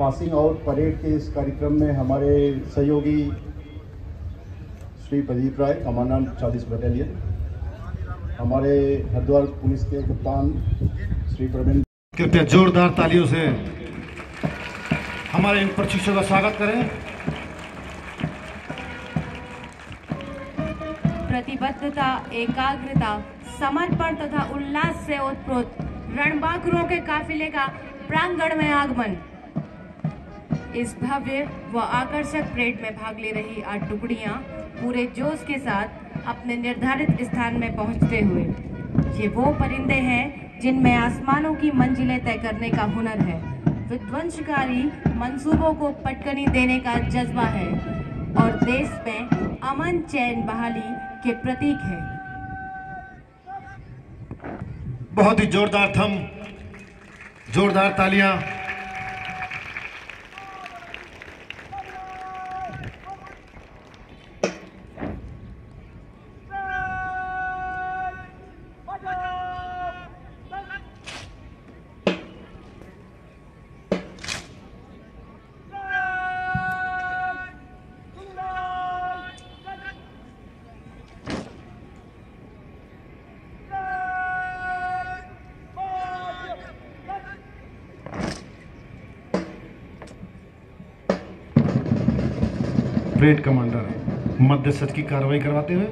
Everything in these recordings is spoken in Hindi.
पासिंग आउट परेड के इस कार्यक्रम में हमारे सहयोगी श्री प्रदीप राय कमांडेंट चालीस बटालियन हमारे हरिद्वार पुलिस के कप्तान श्री प्रवीण कृपया जोरदार तालियों से हमारे इन प्रशिक्षकों का स्वागत करें। प्रतिबद्धता एकाग्रता समर्पण तथा उल्लास से ओतप्रोत रणबांकुरों के काफिले का प्रांगण में आगमन। इस भव्य व आकर्षक परेड में भाग ले रही आठ टुकड़ियाँ पूरे जोश के साथ अपने निर्धारित स्थान में पहुँचते हुए। ये वो परिंदे हैं जिनमें आसमानों की मंजिलें तय करने का हुनर है। विध्वंसकारी मंसूबों को पटकनी देने का जज्बा है और देश में अमन चैन बहाली के प्रतीक है। बहुत ही जोरदार थम, जोरदार तालियाँ परेड कमांडर मध्य सच की कार्रवाई करवाते हुए।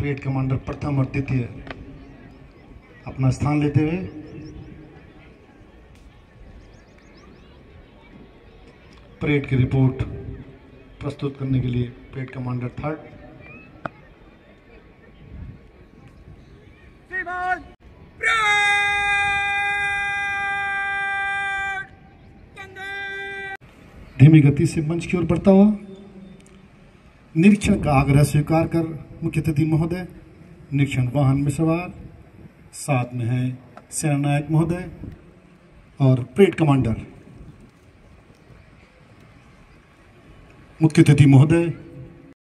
परेड कमांडर प्रथम और द्वितीय अपना स्थान लेते हुए। परेड की रिपोर्ट प्रस्तुत करने के लिए परेड कमांडर थर्ड। धीमी गति से मंच की ओर बढ़ता हुआ। निरीक्षण का आग्रह स्वीकार कर मुख्य अतिथि महोदय निरीक्षण वाहन में सवार साथ में है सेनानायक महोदय और परेड कमांडर। मुख्य अतिथि महोदय।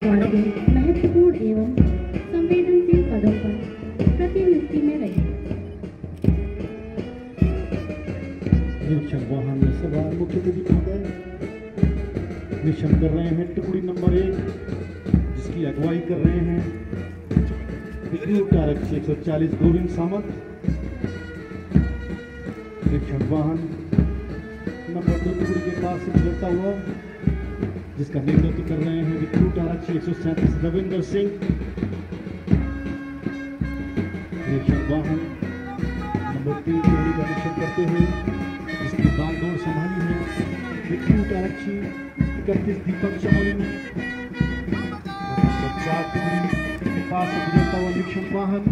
महत्वपूर्ण एवं संवेदनशील कदम पर प्रतिनियुक्ति में रहे। निरीक्षण वाहन में सवार मुख्य अतिथि महोदय। निरीक्षण कर रहे हैं, टुकड़ी नंबर एक, जिसकी अगुवाई कर रहे हैं। आरक्षी एक सौ चालीस गोविंद सामंत। निरीक्षण वाहन नंबर दो टुकड़ी के पास से गुजरता हुआ, जिसका नेतृत्व कर रहे हैं रिक्रूट आरक्षी एक सौ सैंतीस रविंदर सिंह। निरीक्षण वाहन नंबर तीन टुकड़ी का निरीक्षण करते हुए, जिसकी बागडोर संभाली है। रिक्रूट आरक्षी इकतीस दीपक चमोली चार टुकड़ी के पास गुजरता हुआ निरीक्षण वाहन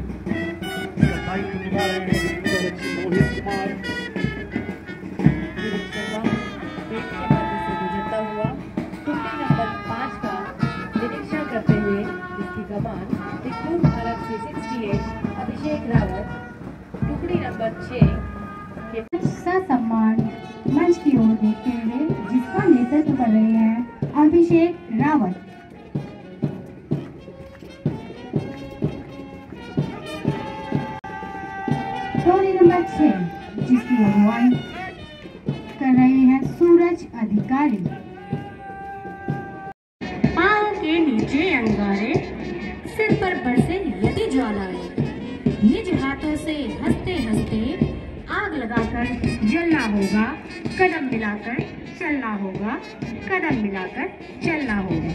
इसका दायित्व निभा रहे हैं मोहित कुमार। गुजरता हुआ टुकड़ी नंबर पाँच का निरीक्षण करते हुए जिसकी कमान आरक्षी 68 अभिषेक रावत टुकड़ी नंबर छः के ससम्मान मंच की ओर देखते हुए अभिषेक रावत टोली नंबर छह जिसकी अगुवाई कर रहे हैं सूरज अधिकारी। पाँव के नीचे अंगारे, सिर पर बरसे यदि ज्वालाएँ, निज हाथों से हँसते हँसते आग लगाकर जलना होगा, कदम मिलाकर चलना होगा, कदम मिलाकर चलना होगा।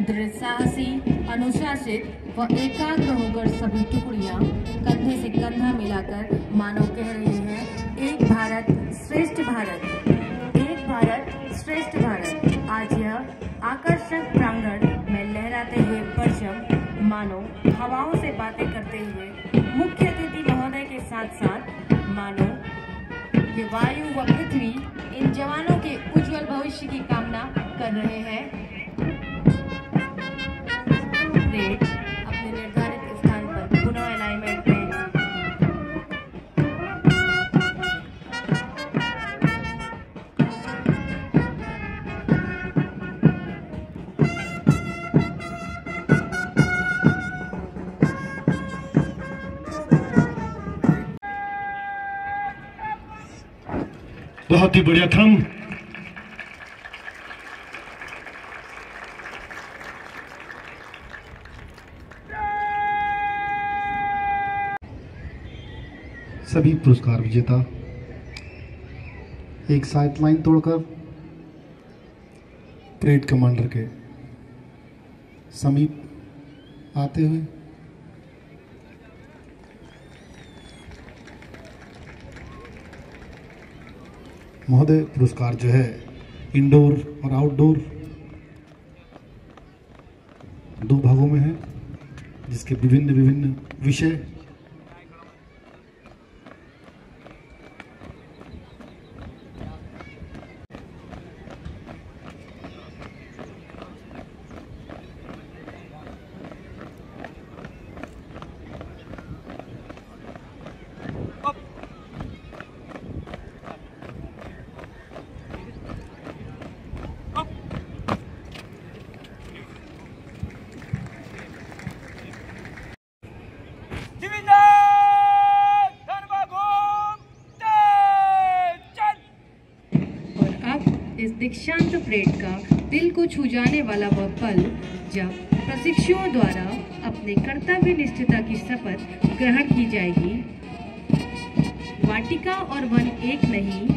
दृढ़ साहसी अनुशासित व एकाग्र होकर सभी टुकड़ियाँ कंधे से कंधा मिलाकर मानव कह रही हैं, एक भारत श्रेष्ठ भारत, एक भारत श्रेष्ठ भारत। आज यह आकर्षक प्रांगण में लहराते हुए परचम मानो हवाओं से बातें करते हुए वायु व पृथ्वी इन जवानों के उज्जवल भविष्य की कामना कर रहे हैं। बहुत ही बढ़िया थम। सभी पुरस्कार विजेता, एक साइड लाइन तोड़कर परेड कमांडर के समीप आते हुए महोदय, पुरस्कार जो है इंडोर और आउटडोर दो भागों में है, जिसके विभिन्न विभिन्न विषय और अब इस दीक्षांत परेड का दिल को छू जाने वाला वह पल, जब प्रशिक्षुओं द्वारा अपने कर्तव्य निष्ठता की शपथ ग्रहण की जाएगी। वाटिका और वन एक नहीं,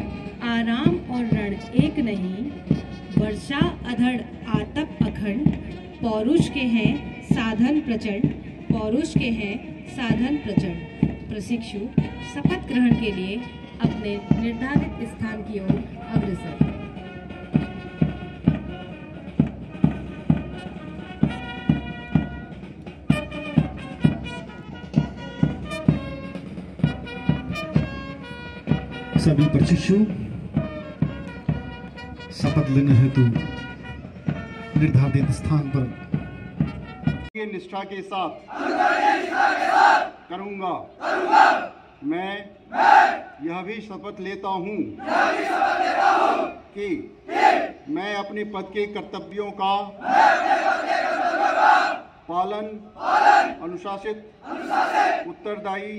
आराम और रण एक नहीं, वर्षा, अधड़, आतप, अखंड, पौरुष के हैं साधन प्रचंड, पौरुष के हैं साधन प्रचंड। प्रशिक्षु शपथ ग्रहण के लिए अपने निर्धारित स्थान की ओर अग्रसर। सभी प्रशिक्षु शपथ लेने हेतु निर्धारित स्थान पर। के निष्ठा के साथ। करूँगा। मैं यह भी शपथ लेता हूँ कि मैं अपने पद के कर्तव्यों का पालन पालन अनुशासित उत्तरदायी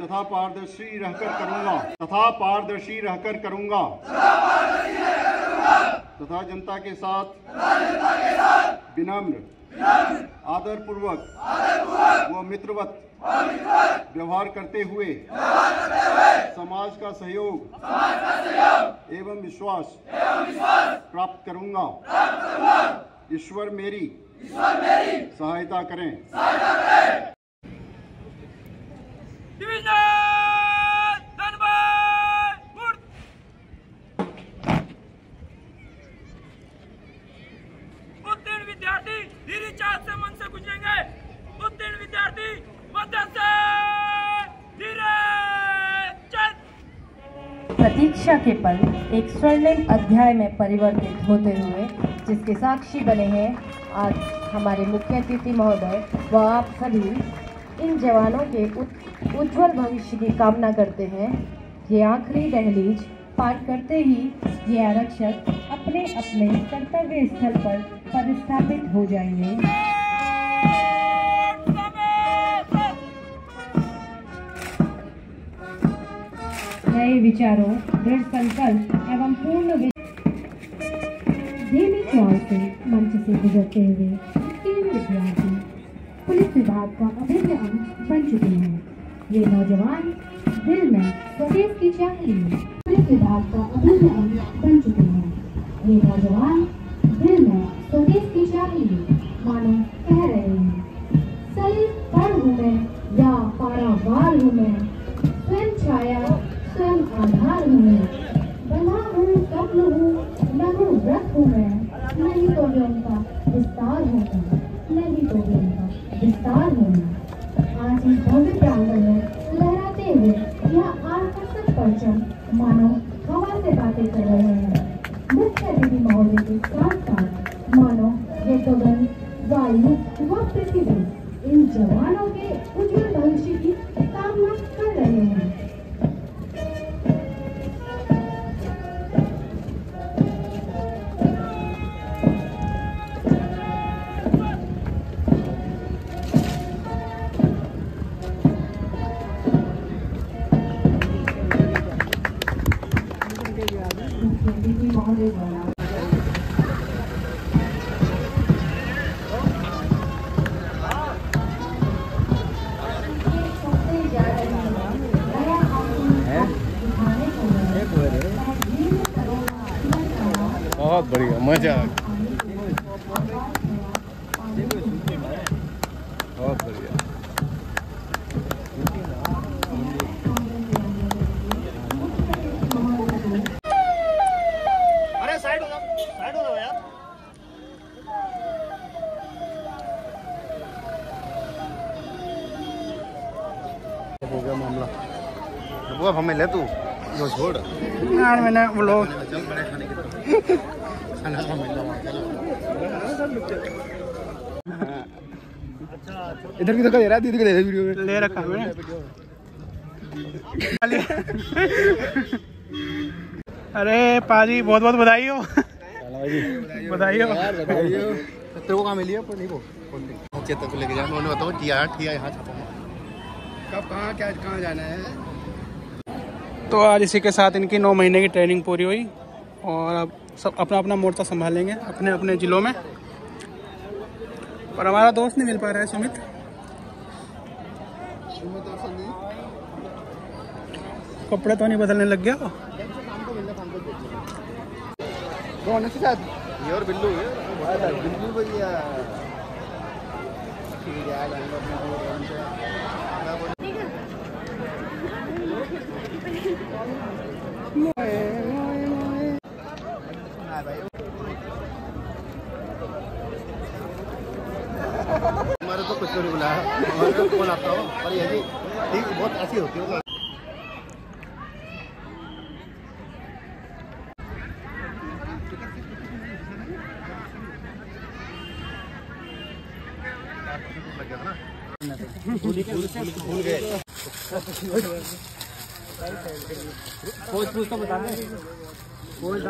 तथा पारदर्शी रहकर करूँगा तथा पारदर्शी रहकर करूँगा तथा जनता के साथ विनम्र आदर पूर्वक व मित्रवत व्यवहार करते हुए समाज का सहयोग एवं विश्वास प्राप्त करूँगा। ईश्वर मेरी सहायता करें। उत्तीर्ण विद्यार्थी धीरे चाल से मन से गुजरेंगे। उत्तीर्ण विद्यार्थी मध्य से धीरे प्रतीक्षा के पल एक स्वर्णिम अध्याय में परिवर्तित होते हुए जिसके साक्षी बने हैं आज हमारे मुख्य अतिथि महोदय व आप सभी इन जवानों के उज्जवल भविष्य की कामना करते हैं। ये आखिरी दहलीज पार करते ही ये आरक्षक अपने अपने कर्तव्य स्थल पर पदस्थापित हो जाएँगे। नए विचारों, दृढ़ संकल्प एवं पूर्ण गुजरते हुए तीन विद्यार्थी, पुलिस विभाग का अभिन्न अंग बन चुके हैं। ये नौजवान दिल में स्वदेश की चाह लिए पुलिस विभाग का अभिन्न अंग बन चुके हैं। ये नौजवान दिल में स्वदेश की चाह लिए मानो कह रहे हैं। सलिल पर हूँ मैं या पारावार हूँ मैं स्वयं छाया स्वयं आधार हूँ मैं। बना हूँ कपल हूँ लघु व्रत हूँ मैं, नहीं तो भी गगन वायु व पृथ्वी इन जवानों के उज्जवल भविष्य की कामना कर रहे हैं। बहुत बढ़िया मज़ा आ गया बहुत बढ़िया। अरे साइड हो जाओ साइड हो जाओ यार। हो गया मामला। अब हमें ले तू। छोड़। यार मैंने वो इधर की तो दे रहा दीदी को दे दे वीडियो में। ले रखा मैंने अरे पाजी बहुत बहुत बधाई हो। बधाई हो। तेरे को कहाँ मिली है? पर नहीं वो चेतन को लेके जाना उन्होंने बताओ टिया ठिया यहाँ छापा कब कहाँ क्या कहाँ जाना है? तो आज इसी के साथ इनकी नौ महीने की ट्रेनिंग पूरी हुई और अब सब अपना अपना मोर्चा संभालेंगे अपने अपने जिलों में। पर हमारा दोस्त नहीं मिल पा रहा है, सुमित। कपड़े तो नहीं बदलने लग गया। बिल्लू भैया कुछ नहीं बुलाया को आता हो ये ठीक, बहुत ऐसी होती है।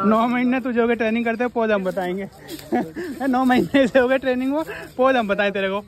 नौ महीने तुझे ट्रेनिंग करते पोज हम बताएँगे। नौ महीने से हो गए ट्रेनिंग में। पोज हम बताए तेरे को।